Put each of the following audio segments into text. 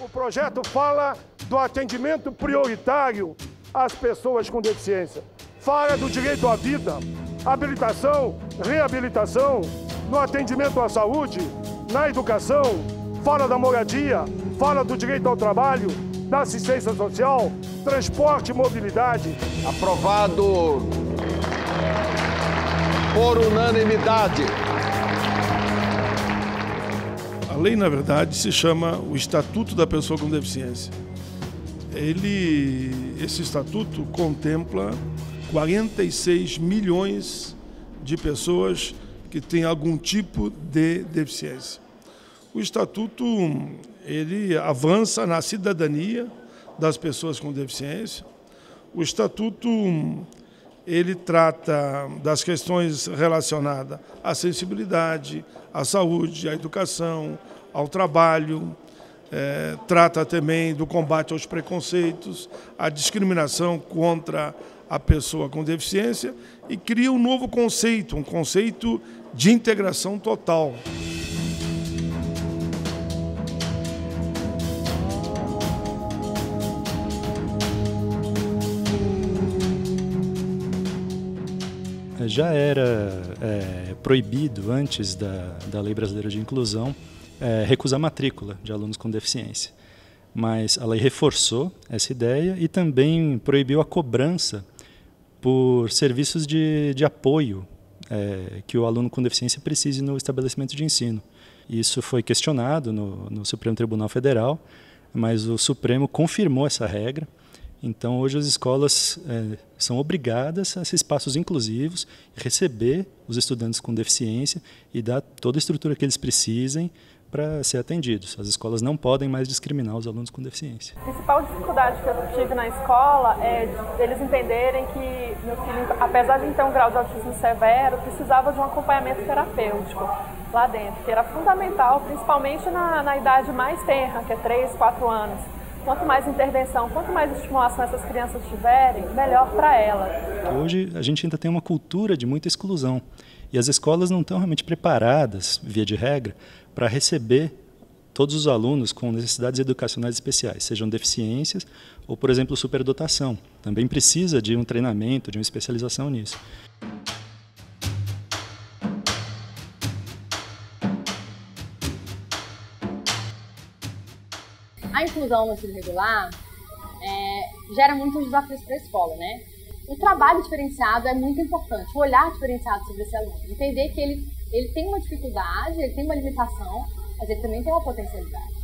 O projeto fala do atendimento prioritário às pessoas com deficiência. Fala do direito à vida, habilitação, reabilitação, no atendimento à saúde, na educação, fala da moradia, fala do direito ao trabalho, da assistência social, transporte e mobilidade. Aprovado por unanimidade. Lei, na verdade, se chama o Estatuto da Pessoa com Deficiência. Ele, esse estatuto contempla 46 milhões de pessoas que têm algum tipo de deficiência. O estatuto ele avança na cidadania das pessoas com deficiência. O estatuto ele trata das questões relacionadas à sensibilidade, à saúde, à educação, ao trabalho, é, trata também do combate aos preconceitos, à discriminação contra a pessoa com deficiência e cria um novo conceito, um conceito de integração total. Já era é, proibido antes da, da Lei Brasileira de Inclusão é, recusar matrícula de alunos com deficiência. Mas a lei reforçou essa ideia e também proibiu a cobrança por serviços de, de apoio é, que o aluno com deficiência precise no estabelecimento de ensino. Isso foi questionado no, no Supremo Tribunal Federal, mas o Supremo confirmou essa regra. Então, hoje as escolas é, são obrigadas a esses espaços inclusivos, receber os estudantes com deficiência e dar toda a estrutura que eles precisem para ser atendidos. As escolas não podem mais discriminar os alunos com deficiência. A principal dificuldade que eu tive na escola é eles entenderem que meu filho, apesar de ter um grau de autismo severo, precisava de um acompanhamento terapêutico lá dentro, que era fundamental, principalmente na, na idade mais tenra, que é 3, 4 anos. Quanto mais intervenção, quanto mais estimulação essas crianças tiverem, melhor para elas. Hoje a gente ainda tem uma cultura de muita exclusão e as escolas não estão realmente preparadas, via de regra, para receber todos os alunos com necessidades educacionais especiais, sejam deficiências ou, por exemplo, superdotação. Também precisa de um treinamento, de uma especialização nisso. A inclusão no ensino regular é, gera muitos desafios para a escola, né? O trabalho diferenciado é muito importante, o olhar diferenciado sobre esse aluno, entender que ele ele tem uma dificuldade, ele tem uma limitação, mas ele também tem uma potencialidade.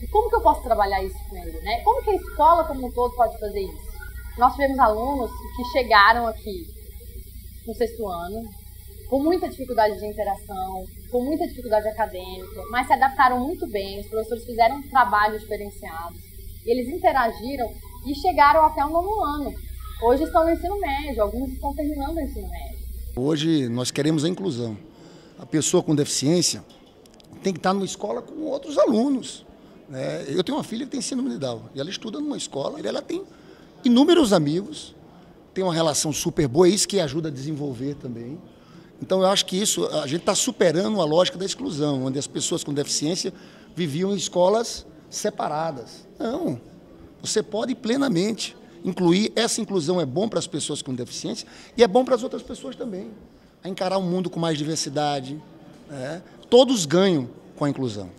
E como que eu posso trabalhar isso com ele? Né? Como que a escola como um todo pode fazer isso? Nós tivemos alunos que chegaram aqui no sexto ano, com muita dificuldade de interação, com muita dificuldade acadêmica, mas se adaptaram muito bem, os professores fizeram trabalhos diferenciados, eles interagiram e chegaram até o nono ano. Hoje estão no ensino médio, alguns estão terminando o ensino médio. Hoje nós queremos a inclusão a pessoa com deficiência tem que estar numa escola com outros alunos. Né? Eu tenho uma filha que tem síndrome de Down e ela estuda numa escola e ela tem inúmeros amigos, tem uma relação super boa, é isso que ajuda a desenvolver também. Então eu acho que isso, a gente está superando a lógica da exclusão, onde as pessoas com deficiência viviam em escolas separadas. Não, você pode plenamente incluir, essa inclusão é bom para as pessoas com deficiência e é bom para as outras pessoas também a encarar um mundo com mais diversidade. Né? Todos ganham com a inclusão.